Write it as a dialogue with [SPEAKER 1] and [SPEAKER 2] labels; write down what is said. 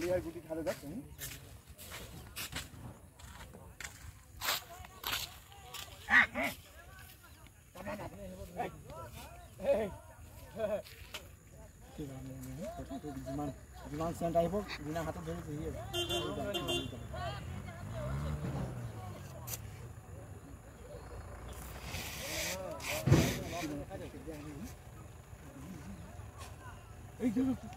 [SPEAKER 1] বালিয়ার গুটি খালে যাক তুমি যিমান যিমান চেণ্ট আহিব বিনা হাতত ধৰি বহি পলে